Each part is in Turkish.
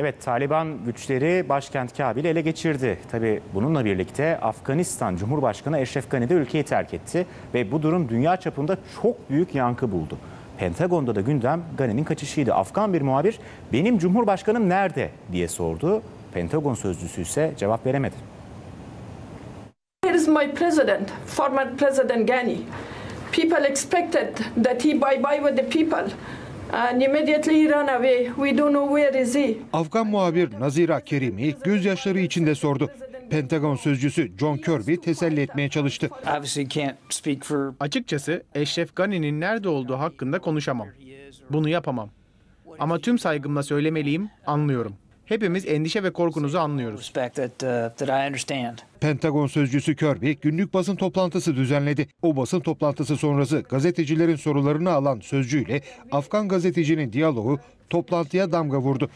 Evet Taliban güçleri başkent Kabil'i ele geçirdi. Tabi bununla birlikte Afganistan Cumhurbaşkanı Eşref Gani de ülkeyi terk etti. Ve bu durum dünya çapında çok büyük yankı buldu. Pentagon'da da gündem Gani'nin kaçışıydı. Afgan bir muhabir benim Cumhurbaşkanım nerede diye sordu. Pentagon sözcüsü ise cevap veremedi. Here is my president, former President Ghani. People expected that he bye bye with the people, and immediately he ran away. We don't know where is he. Afgan muhabir Nazira Kerimi gözyaşları içinde sordu. Pentagon sözcüsü John Kirby teselli etmeye çalıştı. obviously can't speak for Açıkçası Eşref Gani'nin nerede olduğu hakkında konuşamam. Bunu yapamam. Ama tüm saygımla söylemeliyim, anlıyorum. Hepimiz endişe ve korkunuzu anlıyoruz. uh. Pentagon sözcüsü Kirby günlük basın toplantısı düzenledi. O basın toplantısı sonrası gazetecilerin sorularını alan sözcüyle Afgan gazetecinin diyaloğu toplantıya damga vurdu.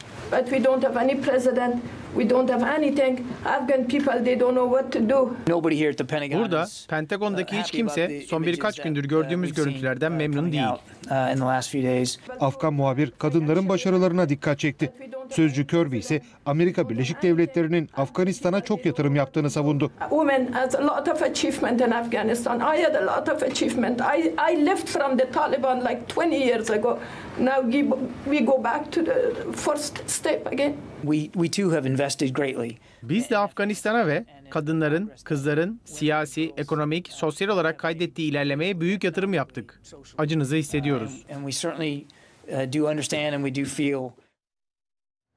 We don't have anything. Afghan people, they don't know what to do. Nobody here at the Pentagon Burada is, Pentagon'daki uh, hiç kimse son birkaç gündür uh, gördüğümüz görüntülerden uh, memnun değil. out, uh, in the last few days. Afgan muhabir kadınların başarılarına dikkat çekti. Sözcü Kirby ise Amerika Birleşik Devletleri'nin Afganistan'a çok yatırım yaptığını savundu. Women has a lot of achievement in Afghanistan. I had a lot of achievement. I, I left from the Taliban like 20 years ago. Now we- we go back to the first step again. We we too have invested. Biz de Afganistan'a ve kadınların, kızların siyasi, ekonomik, sosyal olarak kaydettiği ilerlemeye büyük yatırım yaptık. Acınızı hissediyoruz.